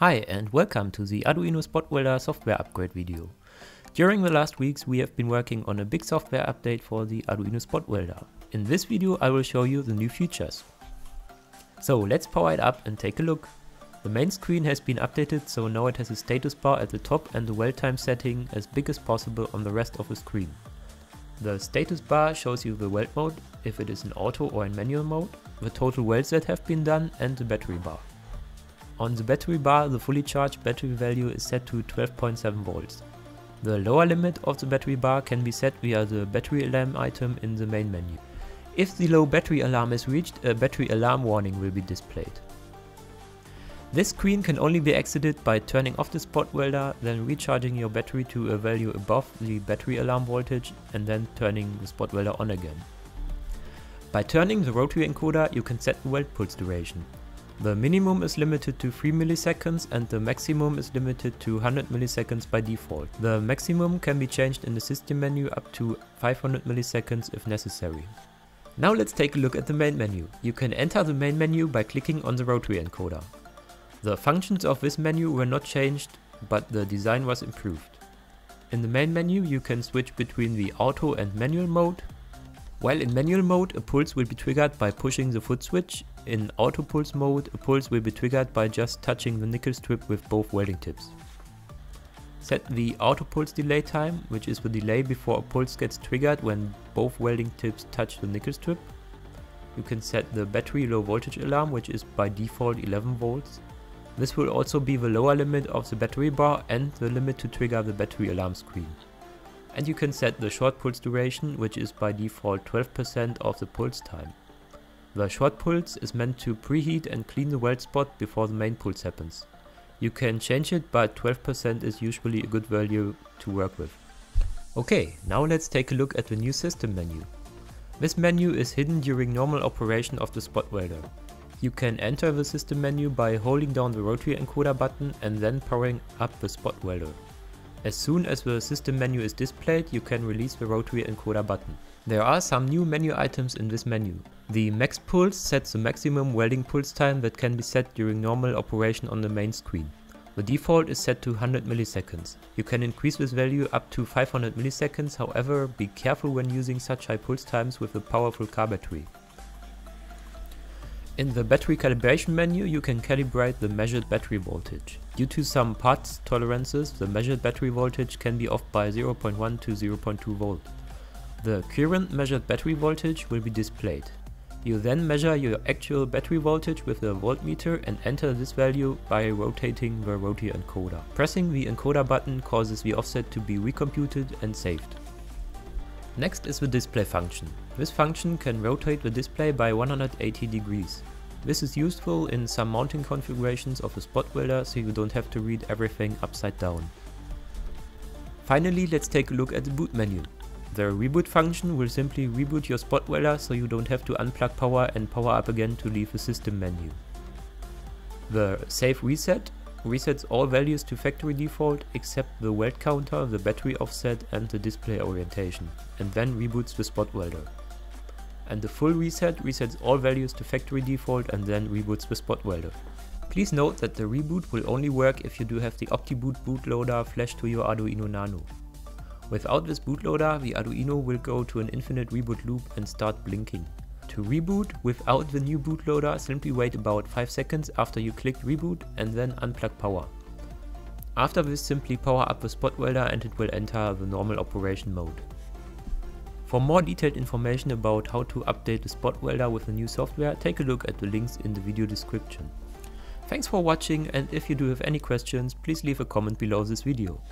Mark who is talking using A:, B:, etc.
A: Hi and welcome to the Arduino Spot Welder software upgrade video. During the last weeks we have been working on a big software update for the Arduino Spot Welder. In this video I will show you the new features. So let's power it up and take a look. The main screen has been updated so now it has a status bar at the top and the weld time setting as big as possible on the rest of the screen. The status bar shows you the weld mode, if it is in auto or in manual mode, the total welds that have been done and the battery bar. On the battery bar, the fully charged battery value is set to 12.7 volts. The lower limit of the battery bar can be set via the battery alarm item in the main menu. If the low battery alarm is reached, a battery alarm warning will be displayed. This screen can only be exited by turning off the spot welder, then recharging your battery to a value above the battery alarm voltage and then turning the spot welder on again. By turning the rotary encoder you can set the weld pulse duration. The minimum is limited to 3 milliseconds and the maximum is limited to 100 milliseconds by default. The maximum can be changed in the system menu up to 500 milliseconds if necessary. Now let's take a look at the main menu. You can enter the main menu by clicking on the rotary encoder. The functions of this menu were not changed, but the design was improved. In the main menu you can switch between the auto and manual mode. While in manual mode a pulse will be triggered by pushing the foot switch in auto pulse mode, a pulse will be triggered by just touching the nickel strip with both welding tips. Set the auto pulse delay time, which is the delay before a pulse gets triggered when both welding tips touch the nickel strip. You can set the battery low voltage alarm, which is by default 11 volts. This will also be the lower limit of the battery bar and the limit to trigger the battery alarm screen. And you can set the short pulse duration, which is by default 12% of the pulse time. The short pulse is meant to preheat and clean the weld spot before the main pulse happens. You can change it but 12% is usually a good value to work with. Okay, now let's take a look at the new system menu. This menu is hidden during normal operation of the spot welder. You can enter the system menu by holding down the rotary encoder button and then powering up the spot welder. As soon as the system menu is displayed, you can release the rotary encoder button. There are some new menu items in this menu. The max pulse sets the maximum welding pulse time that can be set during normal operation on the main screen. The default is set to 100 milliseconds. You can increase this value up to 500 milliseconds, however be careful when using such high pulse times with a powerful car battery. In the battery calibration menu you can calibrate the measured battery voltage. Due to some parts tolerances, the measured battery voltage can be off by 0.1 to 0.2 volt. The current measured battery voltage will be displayed. You then measure your actual battery voltage with the voltmeter and enter this value by rotating the rotary encoder. Pressing the encoder button causes the offset to be recomputed and saved. Next is the display function. This function can rotate the display by 180 degrees. This is useful in some mounting configurations of a spot welder so you don't have to read everything upside down. Finally let's take a look at the boot menu. The reboot function will simply reboot your spot welder so you don't have to unplug power and power up again to leave the system menu. The save reset resets all values to factory default except the weld counter, the battery offset and the display orientation, and then reboots the spot welder. And the full reset resets all values to factory default and then reboots the spot welder. Please note that the reboot will only work if you do have the OptiBoot bootloader flashed to your Arduino Nano. Without this bootloader, the Arduino will go to an infinite reboot loop and start blinking. To reboot without the new bootloader, simply wait about 5 seconds after you click reboot and then unplug power. After this, simply power up the spot welder and it will enter the normal operation mode. For more detailed information about how to update the spot welder with the new software, take a look at the links in the video description. Thanks for watching and if you do have any questions, please leave a comment below this video.